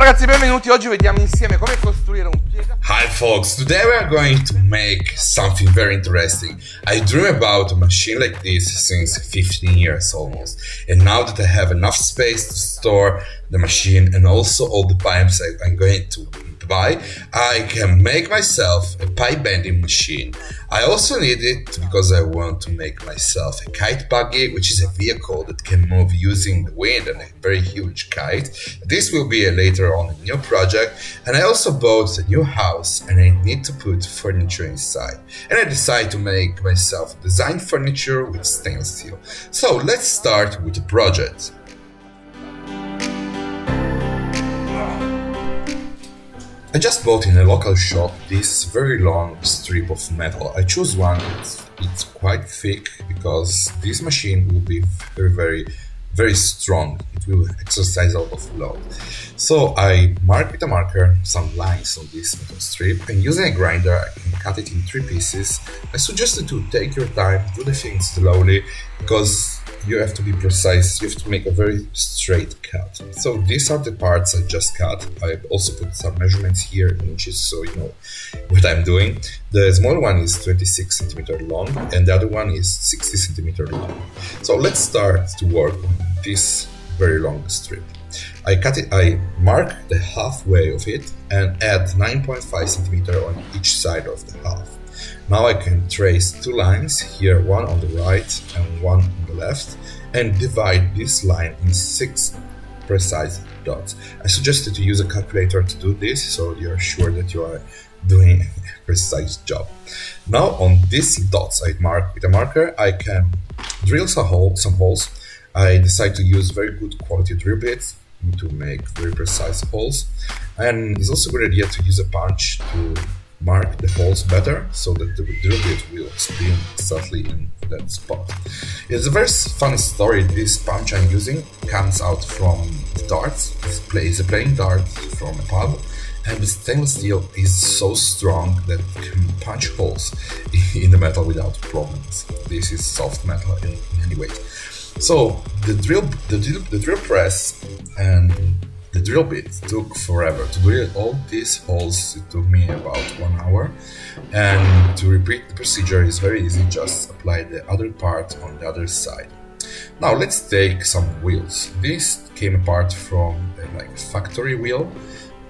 ragazzi, benvenuti. Oggi vediamo insieme come costruire un. Hi folks, today we are going to make something very interesting. I dream about a machine like this since 15 years almost. And now that I have enough space to store the machine and also all the pipes I'm going to buy, I can make myself a pipe bending machine. I also need it because I want to make myself a kite buggy, which is a vehicle that can move using the wind and a very huge kite. This will be a later on a new project. And I also bought a new house and I need to put furniture inside. And I decided to make myself design furniture with stainless steel. So let's start with the project. I just bought in a local shop this very long strip of metal. I choose one that's it's quite thick because this machine will be very very very strong. It will exercise a lot of load. So I mark with a marker some lines on this metal strip and using a grinder I can cut it in three pieces. I suggest you to take your time, do the things slowly because you have to be precise, you have to make a very straight cut. So these are the parts I just cut. I also put some measurements here in inches so you know what I'm doing. The small one is 26 centimeter long and the other one is 60 centimeter long. So let's start to work on this very long strip. I cut it, I mark the halfway of it and add 9.5 centimeter on each side of the half. Now I can trace two lines, here one on the right and one left, and divide this line in six precise dots. I suggested to use a calculator to do this, so you're sure that you are doing a precise job. Now on these dots I mark with a marker, I can drill some, hole, some holes. I decide to use very good quality drill bits to make very precise holes. And it's also a good idea to use a punch to mark the holes better so that the drill bit will spin exactly in that spot. It's a very funny story. This punch I'm using comes out from darts. It's a playing dart from a pub and the stainless steel is so strong that it can punch holes in the metal without problems. This is soft metal in, in any way. So the drill, the drill, the drill press and the drill bit took forever. To drill all these holes, it took me about one hour. And to repeat the procedure is very easy, just apply the other part on the other side. Now let's take some wheels. This came apart from uh, a like factory wheel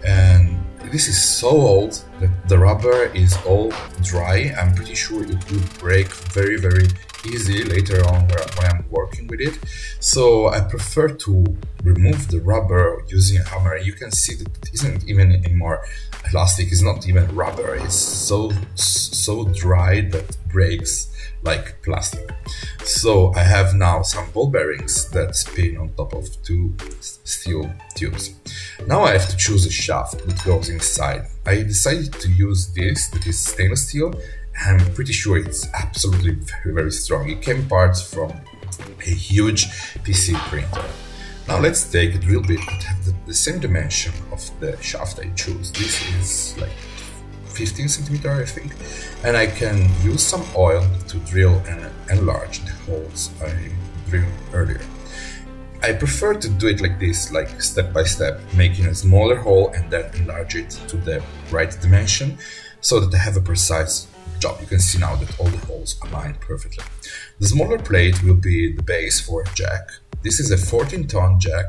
and this is so old that the rubber is all dry. I'm pretty sure it will break very very easy later on when I'm working with it. So I prefer to remove the rubber using a hammer. You can see that it isn't even anymore plastic, it's not even rubber, it's so, so dry that breaks like plastic. So I have now some ball bearings that spin on top of two steel tubes. Now I have to choose a shaft that goes inside. I decided to use this that is stainless steel I'm pretty sure it's absolutely very, very strong. It came parts from a huge PC printer. Now let's take a drill bit that have the, the, same dimension of the shaft I chose. This is like 15 centimeter, I think, and I can use some oil to drill and enlarge the holes I drilled earlier. I prefer to do it like this, like step by step, making a smaller hole and then enlarge it to the right dimension so that I have a precise job. You can see now that all the holes align perfectly. The smaller plate will be the base for a jack. This is a 14 ton jack.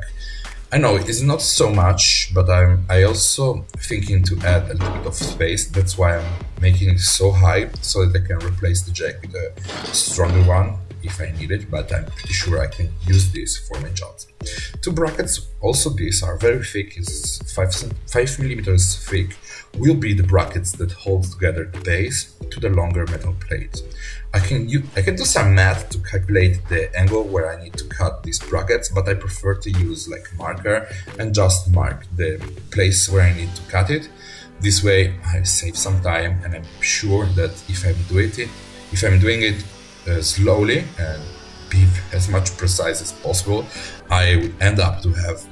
I know it's not so much, but I'm I also thinking to add a little bit of space. That's why I'm making it so high so that I can replace the jack with a stronger one if I need it, but I'm pretty sure I can use this for my jobs. Two brackets, also these are very thick, it's 5, 5 millimeters thick, will be the brackets that hold together the base to the longer metal plate. I can, use, I can do some math to calculate the angle where I need to cut these brackets, but I prefer to use like marker and just mark the place where I need to cut it. This way I save some time and I'm sure that if I'm doing it, if I'm doing it uh, slowly and be as much precise as possible, I would end up to have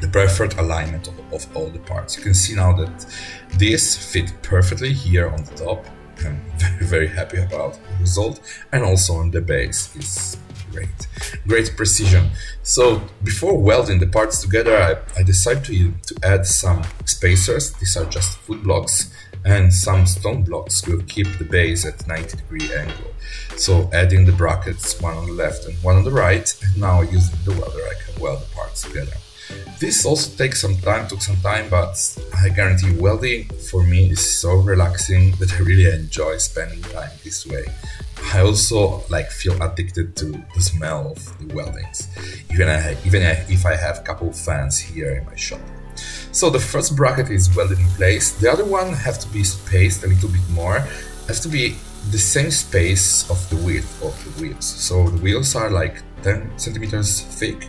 the perfect alignment of, of all the parts. You can see now that this fit perfectly here on the top. I'm very, very happy about the result. And also on the base, is great, great precision. So before welding the parts together, I, I decided to, to add some spacers. These are just foot blocks and some stone blocks will keep the base at 90 degree angle. So adding the brackets, one on the left and one on the right, and now using the welder I can weld the parts together. This also takes some time, took some time, but I guarantee welding for me is so relaxing that I really enjoy spending time this way. I also like feel addicted to the smell of the weldings, even, I, even if I have a couple fans here in my shop. So the first bracket is welded in place, the other one have to be spaced a little bit more, has to be the same space of the width of the wheels. So the wheels are like 10 centimeters thick,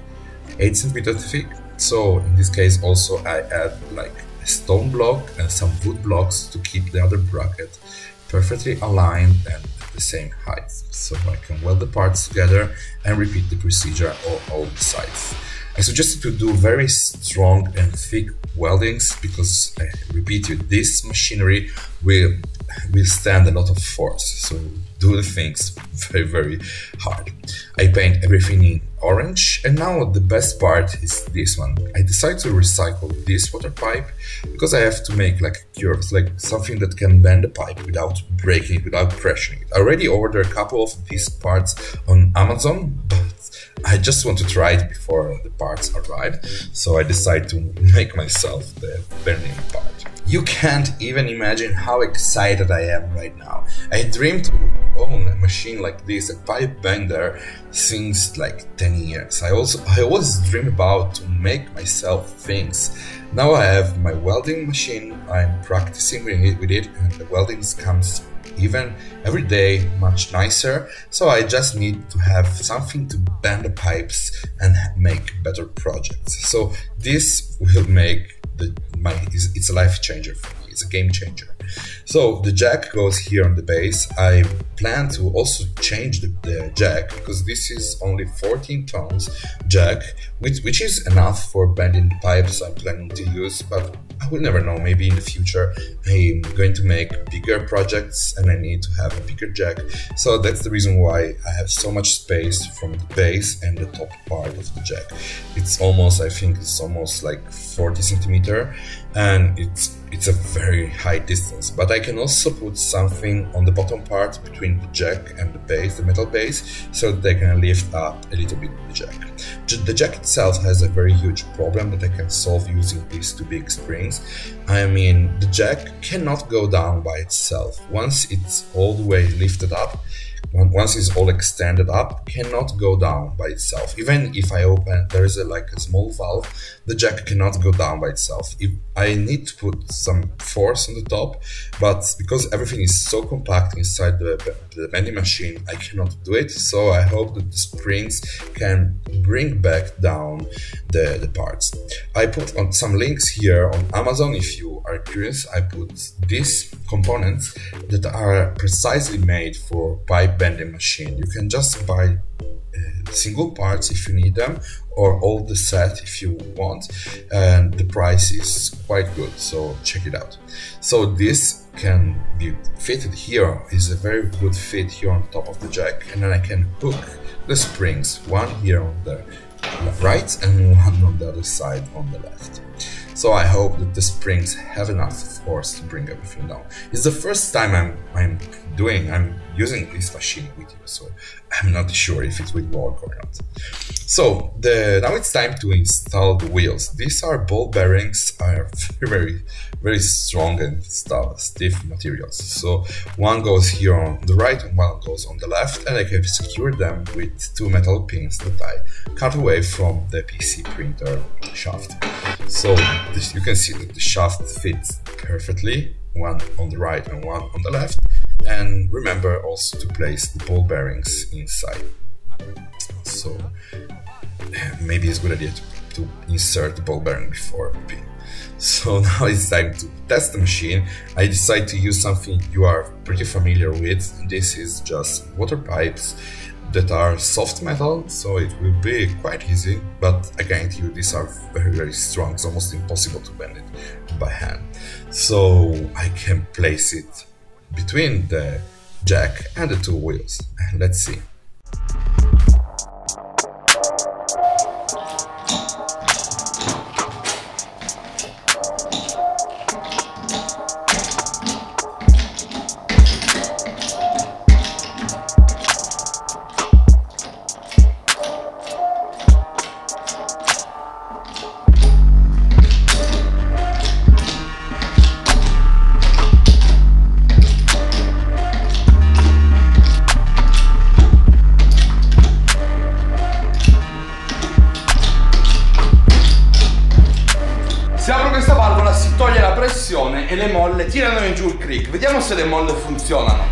8 centimeters thick, so in this case also I add like a stone block and some wood blocks to keep the other bracket perfectly aligned and at the same height. So I can weld the parts together and repeat the procedure on all sides. I suggested to do very strong and thick weldings because I repeat you, this machinery will withstand a lot of force. So do the things very, very hard. I paint everything in orange and now the best part is this one. I decided to recycle this water pipe because I have to make like curves, like something that can bend the pipe without breaking it, without pressuring it. I already ordered a couple of these parts on Amazon, I just want to try it before the parts arrive, so I decide to make myself the bending part. You can't even imagine how excited I am right now. I dreamed to own a machine like this, a pipe bender, since like 10 years. I also I always dream about to make myself things. Now I have my welding machine, I'm practicing with it, with it and the welding comes even every day much nicer. So I just need to have something to bend the pipes and make better projects. So this will make the my it's a life changer for me. It's a game changer. So the jack goes here on the base. I plan to also change the, the jack because this is only 14 tones jack, which, which is enough for bending pipes I'm planning to use, but I will never know. Maybe in the future I'm going to make bigger projects and I need to have a bigger jack. So that's the reason why I have so much space from the base and the top part of the jack. It's almost, I think it's almost like 40 centimeter and it's it's a very high distance. But I can also put something on the bottom part between the jack and the base the metal base so they can lift up a little bit the jack. The jack itself has a very huge problem that I can solve using these two big springs. I mean the jack cannot go down by itself. Once it's all the way lifted up once it's all extended up cannot go down by itself. Even if i open there is a like a small valve the jack cannot go down by itself. If i need to put some force on the top but because everything is so compact inside the, the bending machine i cannot do it. So i hope that the springs can bring back down the, the parts. I put on some links here on amazon if you are curious. I put these components that are precisely made for pipe bending machine. You can just buy uh, single parts if you need them or all the set if you want and the price is quite good so check it out so this can be fitted here is a very good fit here on top of the jack and then I can hook the springs one here on the right and one on the other side on the left so I hope that the springs have enough force to bring everything down. It's the first time I'm I'm doing I'm using this machine with you, so I'm not sure if it will work or not. So the now it's time to install the wheels. These are ball bearings, are very very very strong and stiff materials. So one goes here on the right and one goes on the left, and I can secure them with two metal pins that I cut away from the PC printer shaft. So this, you can see that the shaft fits perfectly, one on the right and one on the left. And remember also to place the ball bearings inside. So maybe it's a good idea to, to insert the ball bearing before the pin. So now it's time to test the machine. I decided to use something you are pretty familiar with. This is just water pipes that are soft metal, so it will be quite easy, but guarantee you these are very very strong, it's almost impossible to bend it by hand. So I can place it between the jack and the two wheels. Let's see. Tirano in giù il crick. Vediamo se le molle funzionano.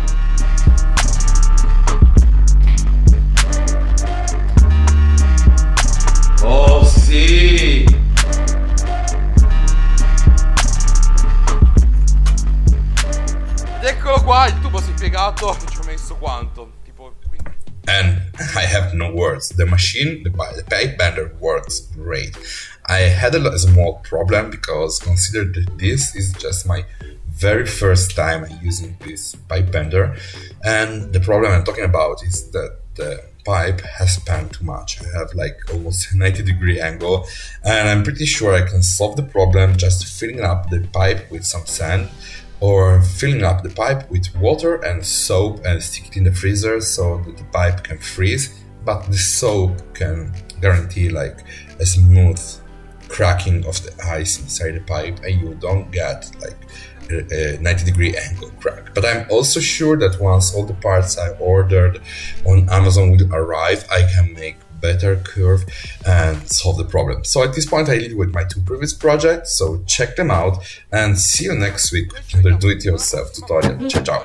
Oh sì! Ed eccolo qua, il tubo si è piegato, ci ho messo quanto? Tipo and I have no words. The machine, the, the pipe bender works great. I had a small problem because consider that this is just my very first time using this pipe bender, and the problem I'm talking about is that the pipe has spanned too much. I have like almost 90 degree angle, and I'm pretty sure I can solve the problem just filling up the pipe with some sand or filling up the pipe with water and soap and stick it in the freezer so that the pipe can freeze. But the soap can guarantee like a smooth cracking of the ice inside the pipe and you don't get like a, a 90 degree angle crack but i'm also sure that once all the parts i ordered on amazon will arrive i can make better curve and solve the problem. So at this point I leave with my two previous projects, so check them out and see you next week do-it-yourself tutorial. Ciao ciao!